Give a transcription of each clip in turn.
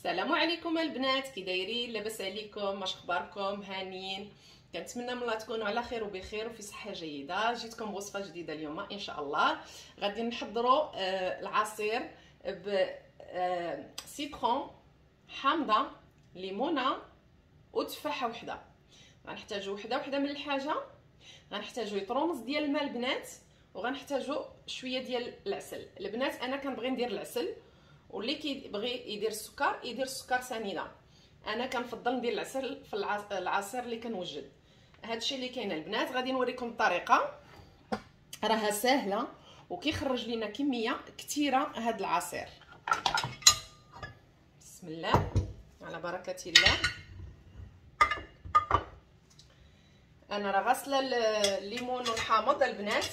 السلام عليكم البنات كي دايرين لاباس عليكم واش اخباركم هانيين كنتمنى من الله تكونوا على خير وبخير وفي صحة جيدة. جيتكم بوصفة جديدة اليوم إن شاء الله. غادي نحضروا آه العصير ب آه سيترون حامضة ليمونة وتفاحة وحدة. غنحتاجوا وحدة وحدة من الحاجة. غنحتاجوا يطرونس ديال الماء البنات وغنحتاجوا شوية ديال العسل. البنات أنا كنبغي ندير العسل. واللي كيبغي يدير السكر يدير السكر سنيدة. أنا كنفضل ندير العسل في العصير اللي كنوجد. هادشي اللي كاين البنات غادي نوريكم الطريقة. راها سهله وكيخرج لينا كمية كثيره هاد العصير. بسم الله. على بركة الله. أنا راه غاسله الليمون والحامض البنات.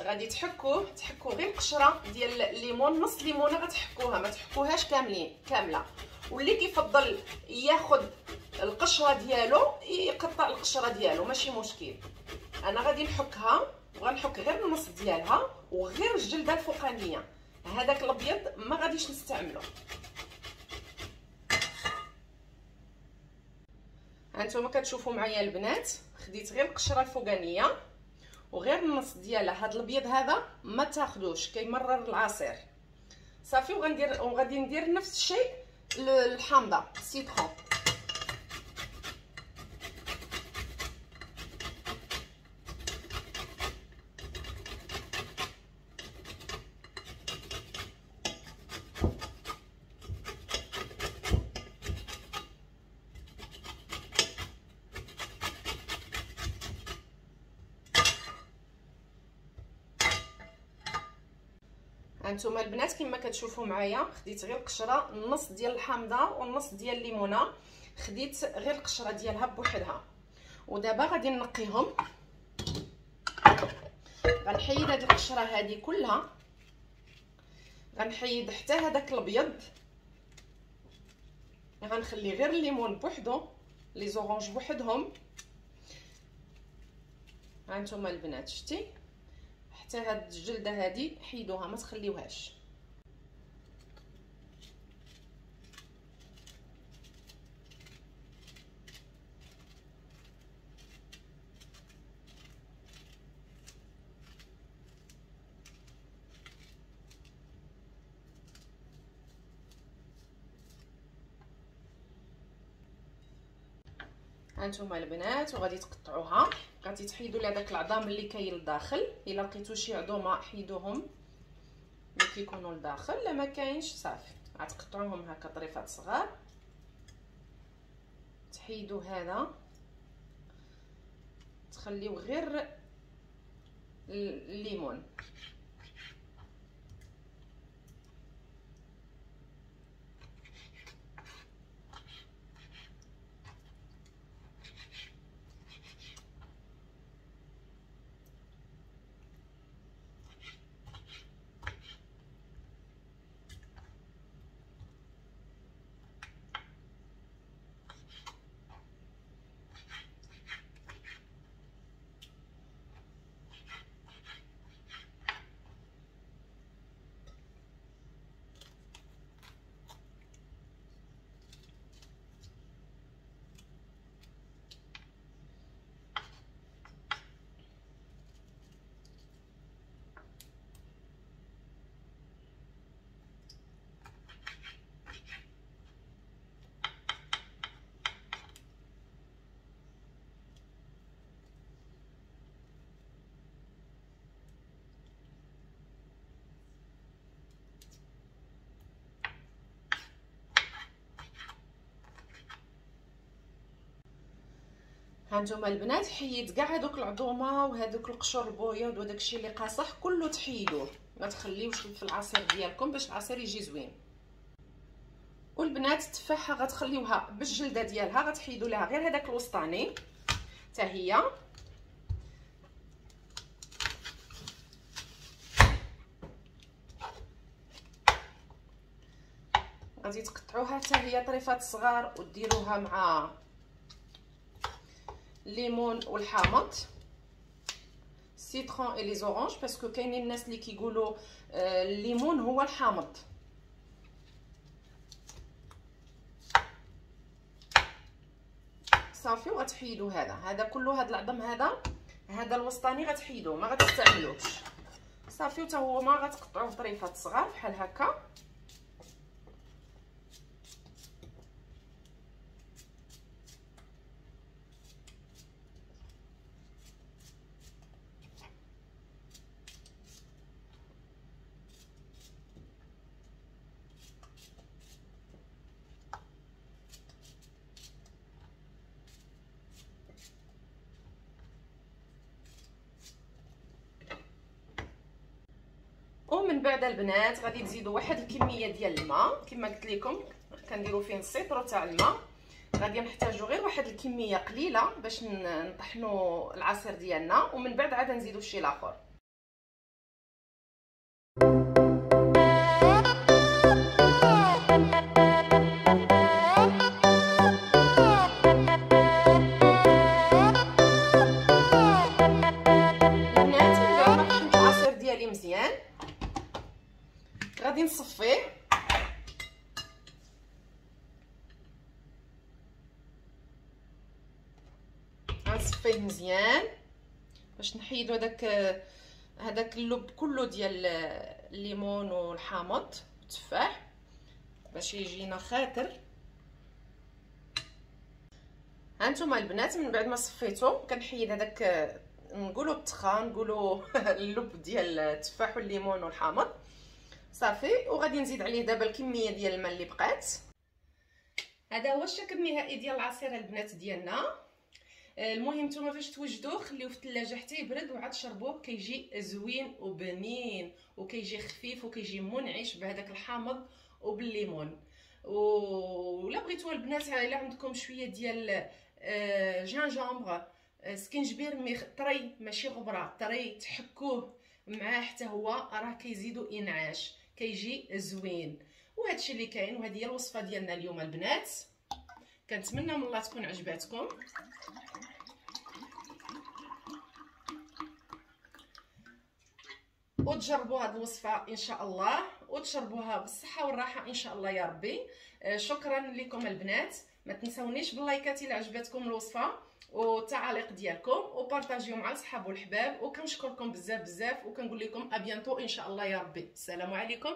غادي تحكوه تحكوا غير قشرة ديال الليمون نص ليمونة غتحكوها ما تحكوهاش كاملين كاملة. واللي كيفضل ياخذ القشرة ديالو يقطع القشرة ديالو ماشي مشكل. أنا غادي نحكها وغنحك غير النص ديالها وغير الجلدة الفوقانية. هذاك الأبيض ما غاديش نستعملو هانتوما كتشوفوا معايا البنات خديت غير القشرة الفوقانية. وغير النص ديالها هذا الابيض هذا ما تاخذوش كيمرر العصير. صافي وغندير وغادي ندير نفس الشيء الحامضه سيترون هانتوما البنات كما كتشوفوا معايا خديت غير القشره النص ديال الحامضة والنص ديال الليمونة. خديت غير القشره ديالها بوحدها. ودابا غادي نقيهم غنحيد هاد القشرة هادي كلها. غنحيد حتى هذاك الابيض. غنخلي غير الليمون بوحدو لي زورانج بوحدهم. هانتوما البنات شتي؟ حتى هاد الجلدة هادي حيدوها ما تخليوهاش. هانتوما البنات وغادي تقطعوها. غادي تحيدوا لي داك العظام اللي كاين لداخل. إلا لقيتو شي عظومة حيدوهم اللي كيكونوا لداخل. لا ما كاينش صافي. غتقطعوهم هكا طريفات صغار. تحيدوا هذا. تخليو غير الليمون هانتوما البنات حيد كاع هذوك العظومة وهذوك القشور البيض وداك الشيء اللي قاصح كله تحيدوه. ما تخليوش في العصير ديالكم باش العصير يجي زوين. والبنات التفاحه غتخليوها بالجلدة ديالها غتحيدوا لها غير هذاك الوسطاني. حتى هي. غادي تقطعوها حتى هي طريفات صغار وديروها مع ليمون والحامض citron et les oranges parce que كاينين الناس اللي كيقولوا الليمون هو الحامض صافي وغتحيدوا هذا هذا كله هذا العظم هذا هذا الوسطاني غتحيدوه ما غتستعملوش صافي وتا هو ما غتقطعوه طريفات صغار بحال هكا ومن بعد البنات غادي تزيدوا واحد الكمية ديال الماء. كما قلت لكم كنديروا فيه لتر تاع الماء. غادي نحتاجوا غير واحد الكمية قليلة باش نطحنوا العصير ديالنا ومن بعد عاد نزيدوا الشيء الآخر غنصفيه مزيان. باش نحيدو هذاك هذاك اللب كله ديال الليمون والحامض والتفاح باش يجينا خاطر. هانتوما البنات من بعد ما صفيتو كنحيد هذاك نقولوا التخا نقولوا اللب ديال التفاح والليمون والحامض. صافي وغادي نزيد عليه دابا الكمية ديال الماء اللي بقات. هذا هو الشكل النهائي ديال العصير البنات ديالنا. المهم نتوما فاش توجدوه خليوه في الثلاجة حتى يبرد وعاد شربوه كيجي زوين وبنين وكيجي خفيف وكيجي منعش بهذاك الحامض وبالليمون. ولا بغيتوا البنات إلا عندكم شوية ديال آه، gingembre آه، سكينجبير مي طري ماشي غبرة طري تحكوه معاه حتى هو راه كيزيدو إنعاش كيجي زوين. وهادشي اللي كاين وهذه هي الوصفة ديالنا اليوم البنات. كنتمنى من الله تكون عجباتكم. وتجربوا هذه الوصفة إن شاء الله وتشربوها بالصحة والراحة إن شاء الله يا ربي. آه، شكرا لكم البنات. ما تنسونيش باللايكات إلى عجبتكم الوصفة والتعاليق ديالكم وبارطاجيو مع الصحاب والحباب. وكنشكركم بزاف بزاف وكنقول لكم أبيانتو إن شاء الله يا ربي. السلام عليكم.